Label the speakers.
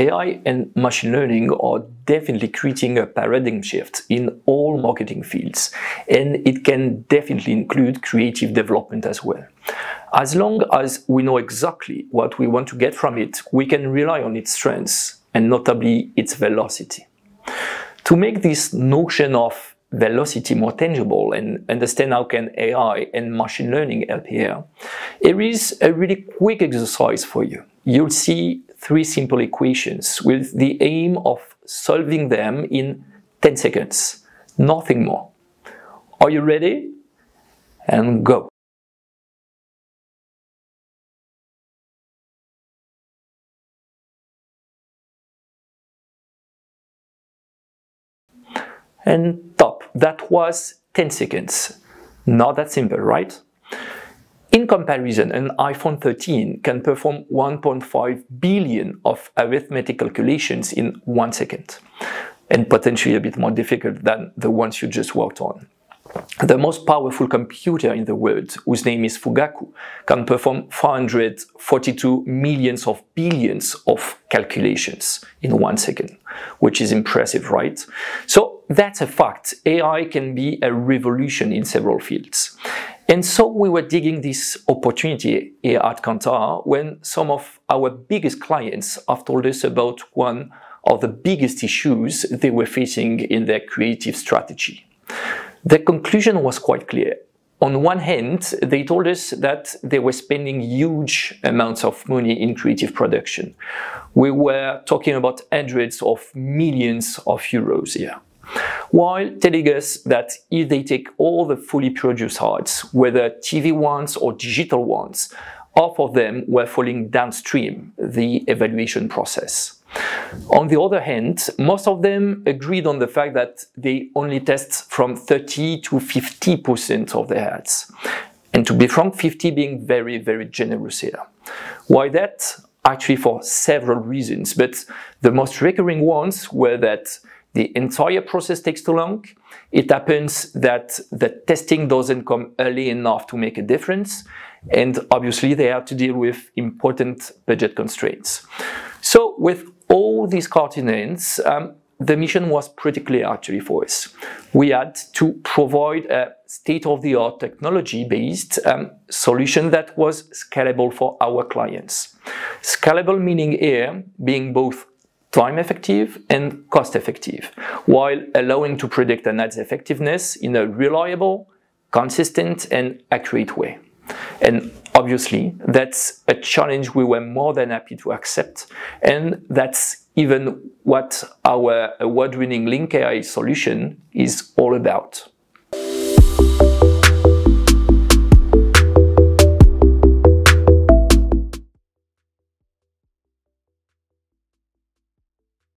Speaker 1: AI and machine learning are definitely creating a paradigm shift in all marketing fields, and it can definitely include creative development as well. As long as we know exactly what we want to get from it, we can rely on its strengths, and notably its velocity. To make this notion of velocity more tangible and understand how can AI and machine learning help here, here is a really quick exercise for you. You'll see three simple equations with the aim of solving them in 10 seconds, nothing more. Are you ready? And go. And top, that was 10 seconds. Not that simple, right? In comparison, an iPhone 13 can perform 1.5 billion of arithmetic calculations in one second, and potentially a bit more difficult than the ones you just worked on. The most powerful computer in the world, whose name is Fugaku, can perform 442 millions of billions of calculations in one second, which is impressive, right? So that's a fact. AI can be a revolution in several fields. And so we were digging this opportunity here at Kantar when some of our biggest clients have told us about one of the biggest issues they were facing in their creative strategy. The conclusion was quite clear. On one hand, they told us that they were spending huge amounts of money in creative production. We were talking about hundreds of millions of euros here while telling us that if they take all the fully produced ads, whether TV ones or digital ones, half of them were falling downstream the evaluation process. On the other hand, most of them agreed on the fact that they only test from 30 to 50% of their ads. And to be frank, 50 being very, very generous here. Why that? Actually for several reasons, but the most recurring ones were that the entire process takes too long. It happens that the testing doesn't come early enough to make a difference. And obviously they have to deal with important budget constraints. So with all these continents, um, the mission was pretty clear actually for us. We had to provide a state-of-the-art technology-based um, solution that was scalable for our clients. Scalable meaning here being both time effective and cost effective, while allowing to predict an ad's effectiveness in a reliable, consistent, and accurate way. And obviously, that's a challenge we were more than happy to accept, and that's even what our award-winning Link AI solution is all about.